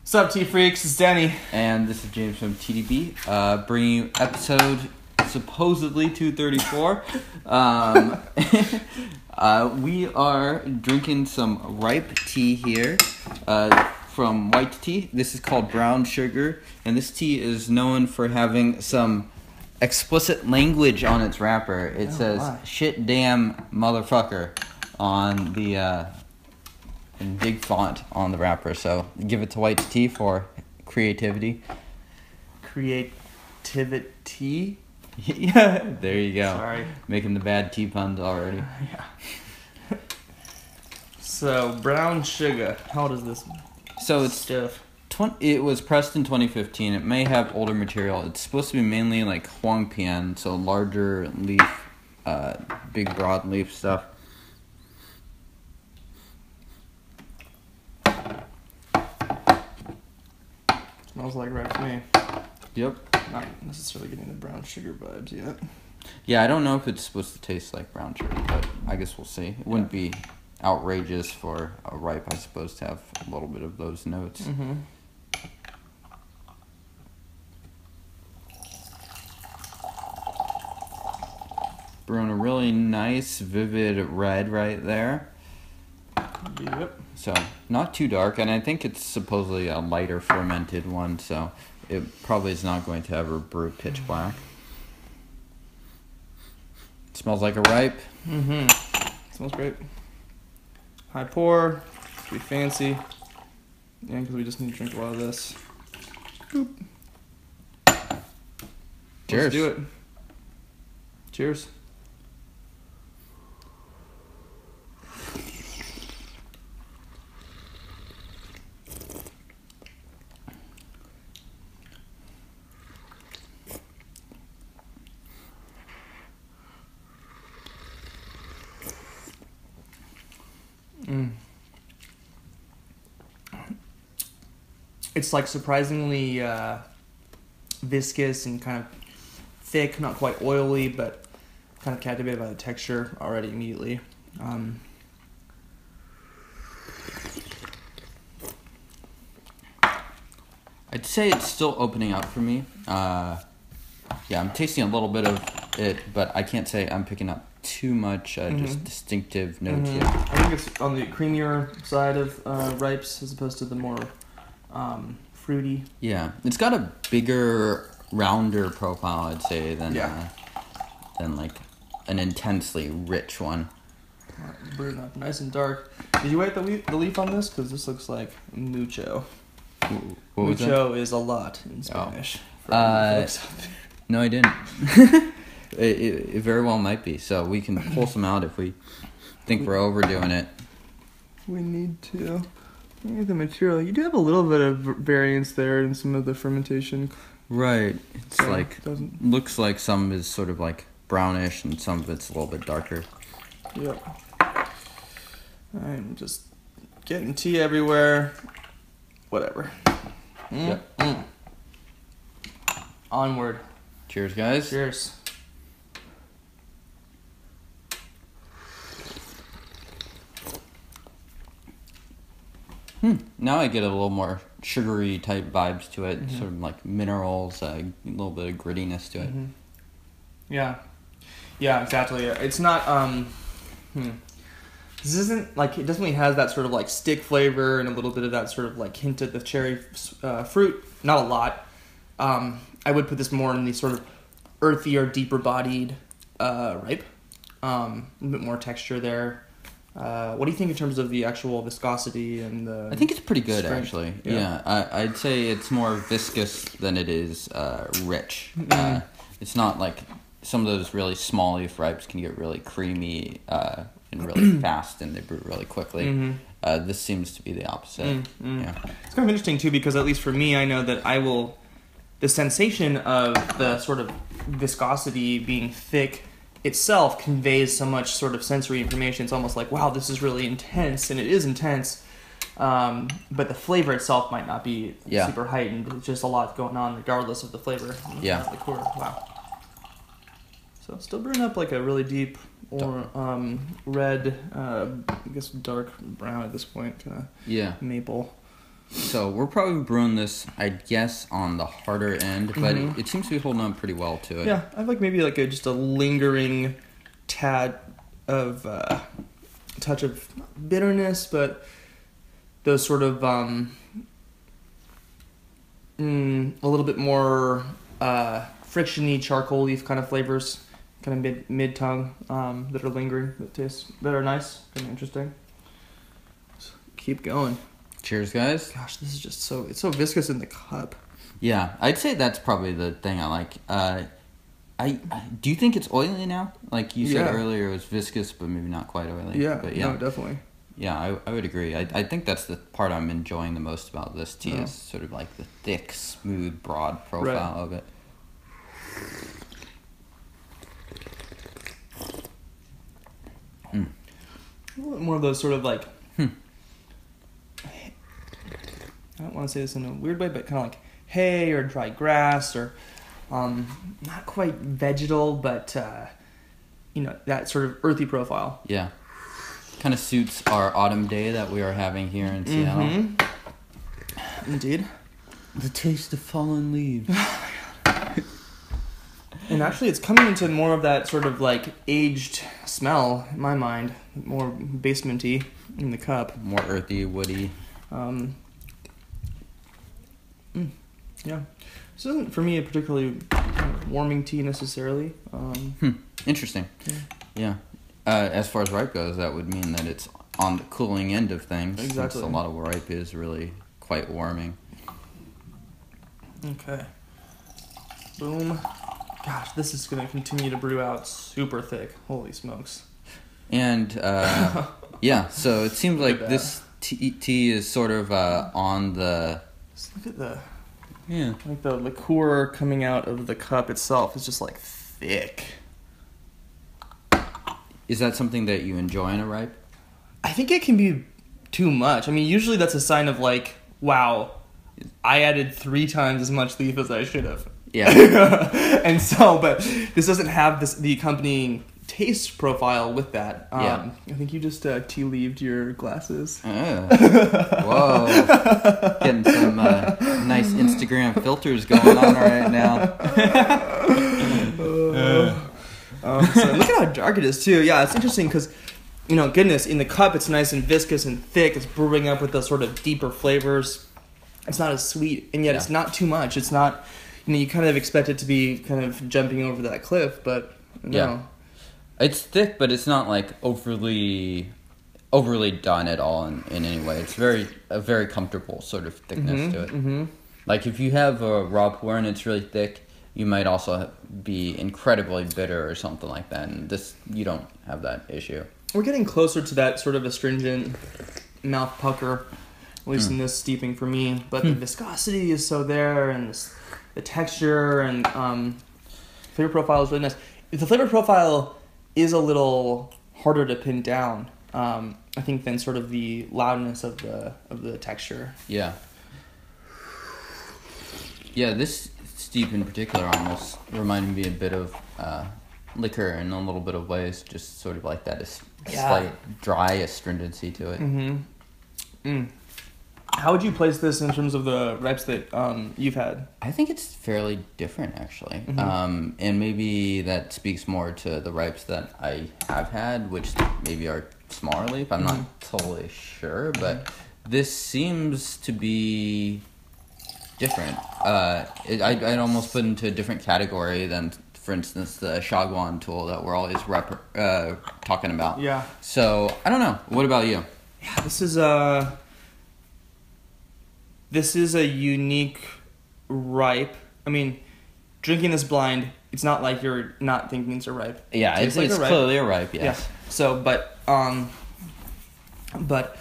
What's up, T Freaks? It's Denny. And this is James from TeaDB, uh, bringing you episode supposedly 234. Um, uh, we are drinking some ripe tea here uh, from White Tea. This is called Brown Sugar, and this tea is known for having some explicit language on its wrapper. It Oh, says my. "shit damn motherfucker" on the uh, in big font on the wrapper. So give it to White Tea for creativity. Creativity. yeah, there you go. Sorry. Making the bad tea puns already. Yeah. so, brown sugar. How old is this So it's stuff? twen- it was pressed in 2015. It may have older material. It's supposed to be mainly like Huang Pian, so larger leaf, uh, big broad leaf stuff. Smells like right to me. Yep. Not necessarily getting the brown sugar vibes yet. Yeah, I don't know if it's supposed to taste like brown sugar, but I guess we'll see. It wouldn't be outrageous for a ripe, I suppose, to have a little bit of those notes. Mm-hmm. Brewing a really nice, vivid red right there. Yep. So not too dark, and I think it's supposedly a lighter fermented one, so it probably is not going to ever brew pitch black. smells like a ripe. Mm-hmm. Smells great. High pour. Should be fancy. Yeah, because we just need to drink a lot of this. Boop. Cheers. Let's do it. Cheers. It's like surprisingly uh, viscous and kind of thick, not quite oily, but kind of captivated by the texture already immediately. Um, I'd say it's still opening up for me. Uh, yeah, I'm tasting a little bit of it, but I can't say I'm picking up too much uh, just Mhm. distinctive notes mhm. yet. I think it's on the creamier side of uh, ripes as opposed to the more um, fruity. Yeah, it's got a bigger, rounder profile, I'd say, than Yeah. uh, than like an intensely rich one. Brewed up nice and dark. Did you write the leaf, the leaf on this? Because this looks like mucho. Mucho is a lot in Spanish. for Uh, folks out there. No, I didn't. it, it, it very well might be. So we can pull some out if we think we're overdoing it. We need to. Look the material. You do have a little bit of variance there in some of the fermentation. Right. It's so like it doesn't. looks like some is sort of like brownish and some of it's a little bit darker. Yep. I'm just getting tea everywhere. Whatever. Mm, Yep. mm. Onward. Cheers, guys. Cheers. Hmm. Now I get a little more sugary type vibes to it, Mhm. sort of like minerals, uh, a little bit of grittiness to it. Mhm. Yeah. Yeah, exactly. It's not um hmm. This isn't like it definitely has that sort of like stick flavor and a little bit of that sort of like hint of the cherry uh, fruit. Not a lot. Um, I would put this more in the sort of earthier, deeper bodied uh, ripe. Um, a little bit more texture there. Uh, what do you think in terms of the actual viscosity and the? I think it's pretty good Strength. actually. Yeah. Yeah, I, I'd say it's more viscous than it is uh, rich. Uh, Mhm. it's not like some of those really small leaf ripes can get really creamy uh, and really fast, and they brew really quickly. Mhm. Uh, this seems to be the opposite. Mm, mm. Yeah. It's kind of interesting too because at least for me, I know that I will, the sensation of the sort of viscosity being thick itself conveys so much sort of sensory information. It's almost like wow, this is really intense, and it is intense. Um, but the flavor itself might not be Yeah. super heightened. It's just a lot going on regardless of the flavor. Yeah. Liqueur. Wow. So still brewing up like a really deep or um, red. Uh, I guess dark brown at this point, kind of Yeah. maple. So we're probably brewing this, I guess, on the harder end, but Mhm. it, it seems to be holding up pretty well to it. Yeah, I have like maybe like a just a lingering tad of uh, touch of bitterness, but those sort of um, mm, a little bit more uh, frictiony charcoal leaf kind of flavors, kind of mid mid tongue um, that are lingering that taste that are nice kind of interesting. So keep going. Cheers, guys. Gosh, this is just so it's so viscous in the cup. Yeah, I'd say that's probably the thing I like. Uh, I, do you think it's oily now? Like you said Yeah. earlier, it was viscous, but maybe not quite oily. Yeah, but yeah, no, definitely. yeah, I, I would agree. I, I think that's the part I'm enjoying the most about this tea Yeah. is sort of like the thick, smooth, broad profile of it. A little more of those sort of like. Hmm. I don't want to say this in a weird way, but kind of like hay or dry grass or um, not quite vegetal, but uh, you know that sort of earthy profile. Yeah, kind of suits our autumn day that we are having here in Seattle. Mhm. Indeed. The taste of fallen leaves. And actually, it's coming into more of that sort of like aged smell in my mind, more basementy in the cup. More earthy, woody. Um, mm, yeah, this isn't for me a particularly warming tea necessarily. Um, Hmm. Interesting. Yeah. Yeah. Uh, as far as ripe goes, that would mean that it's on the cooling end of things. since Exactly. a lot of ripe is really quite warming. okay. Boom. Gosh, this is gonna continue to brew out super thick. Holy smokes. And uh, yeah, so it seems like this tea, tea is sort of uh, on the Just look at the yeah. like the liqueur coming out of the cup itself is just like thick. Is that something that you enjoy in a ripe? I think it can be too much. I mean, usually that's a sign of like, wow, I added three times as much leaf as I should have. Yeah. and so, but this doesn't have this the accompanying taste profile with that. Um, Yeah. I think you just uh, tea leaved your glasses. Oh. Whoa. Getting some uh, nice Instagram filters going on right now. Um, so look at how dark it is too. Yeah, it's interesting because, you know, goodness, in the cup it's nice and viscous and thick. It's brewing up with those sort of deeper flavors. It's not as sweet, and yet Yeah. it's not too much. It's not, you know, you kind of expect it to be kind of jumping over that cliff, but no. Yeah. It's thick, but it's not like overly overly done at all in, in any way. It's very a very comfortable sort of thickness Mhm, to it. mhm. Like if you have a raw pu'er and it's really thick, you might also be incredibly bitter or something like that. And this you don't have that issue. We're getting closer to that sort of astringent mouth pucker, at least Hmm. in this steeping for me. But the viscosity is so there, and this, the texture and um, flavor profile is really nice. The flavor profile is a little harder to pin down, um, I think, than sort of the loudness of the of the texture. Yeah. Yeah, this steep in particular almost reminded me a bit of uh, liquor in a little bit of ways, just sort of like that is Yeah. slight dry astringency to it. Mm-hmm. Mm. How would you place this in terms of the reps that um, you've had? I think it's fairly different actually, Mhm. um, and maybe that speaks more to the ripes that I have had, which maybe are smaller leaf. I'm not totally sure, but this seems to be different. Uh, it, I'd, I'd almost put into a different category than, for instance, the Xiaguan tuo that we're always rep- uh, talking about. Yeah. So I don't know. What about you? Yeah, this is a this is a unique ripe. I mean, drinking this blind, it's not like you're not thinking it's a ripe. Yeah, Tastes it's, like it's a ripe. clearly a ripe. Yes. Yeah. So, but um, but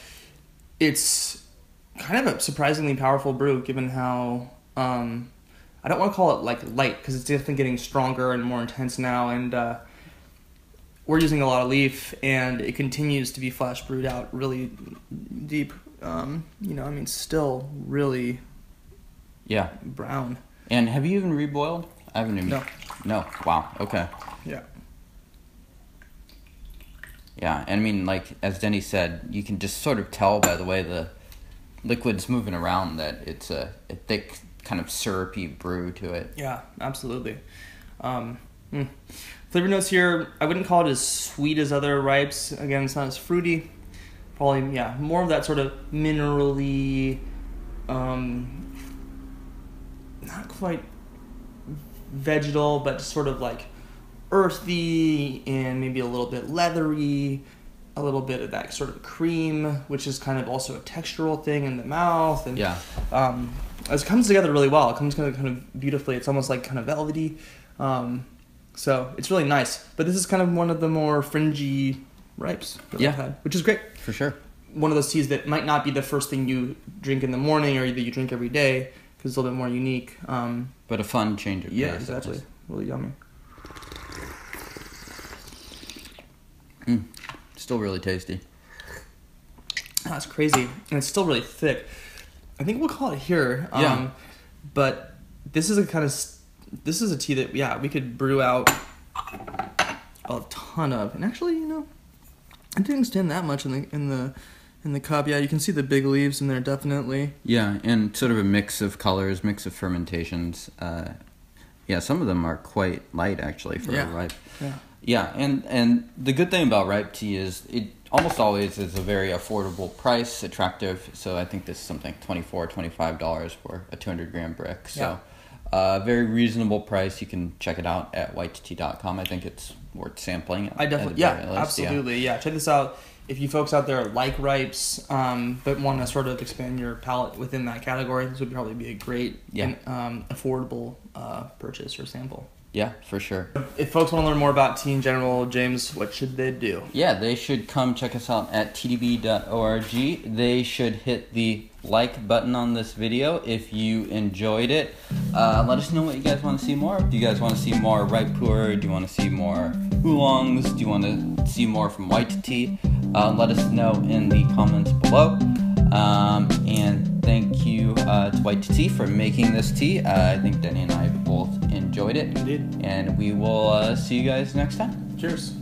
it's kind of a surprisingly powerful brew, given how um, I don't want to call it like light because it's definitely getting stronger and more intense now, and uh, we're using a lot of leaf, and it continues to be flash brewed out really deep. Um, you know, I mean, still really Yeah. brown. And have you even reboiled? I haven't even. No. No. Wow. Okay. Yeah. Yeah, and I mean, like as Denny said, you can just sort of tell by the way the liquid's moving around that it's a, a thick, kind of syrupy brew to it. Yeah, absolutely. Um, mm. Flavor notes here, I wouldn't call it as sweet as other ripes. Again, it's not as fruity. Probably, yeah, more of that sort of minerally, um, not quite vegetal, but sort of like earthy and maybe a little bit leathery, a little bit of that sort of cream, which is kind of also a textural thing in the mouth. And Yeah, um, it comes together really well. It comes together kind of beautifully. It's almost like kind of velvety. Um, so it's really nice. But this is kind of one of the more fringy ripes that Yeah. I've had, which is great. for sure. One of those teas that might not be the first thing you drink in the morning or that you drink every day because it's a little bit more unique. Um, But a fun change of yeah, pace. exactly. Really yummy. Still really tasty. That's crazy, and it's still really thick. I think we'll call it here. Um, Yeah. But this is a kind of this is a tea that yeah we could brew out a ton of, and actually you know I didn't stand that much in the in the in the cup. Yeah, you can see the big leaves in there definitely. Yeah, and sort of a mix of colors, mix of fermentations. Uh, yeah, some of them are quite light actually for Yeah. a ripe. Yeah. Yeah, and and the good thing about ripe tea is it almost always is a very affordable price, attractive. So I think this is something 24 25 dollars for a 200 gram brick. So uh, very reasonable price. You can check it out at white2tea.com. I think it's worth sampling. I definitely yeah least, absolutely yeah. Check this out. If you folks out there like ripes, um, but want to sort of expand your palate within that category, this would probably be a great Yeah. and um, affordable uh, purchase or sample. Yeah, for sure. If folks want to learn more about tea in general, James, what should they do? Yeah, they should come check us out at teadb.org. They should hit the like button on this video if you enjoyed it. Uh, let us know what you guys want to see more. Do you guys want to see more ripe pu'er? Do you want to see more oolongs? Do you want to see more from White2Tea? Uh, let us know in the comments below. Um, and thank you uh, to White2Tea for making this tea. Uh, I think Denny and I both enjoyed it. Indeed. And we will uh, see you guys next time. Cheers.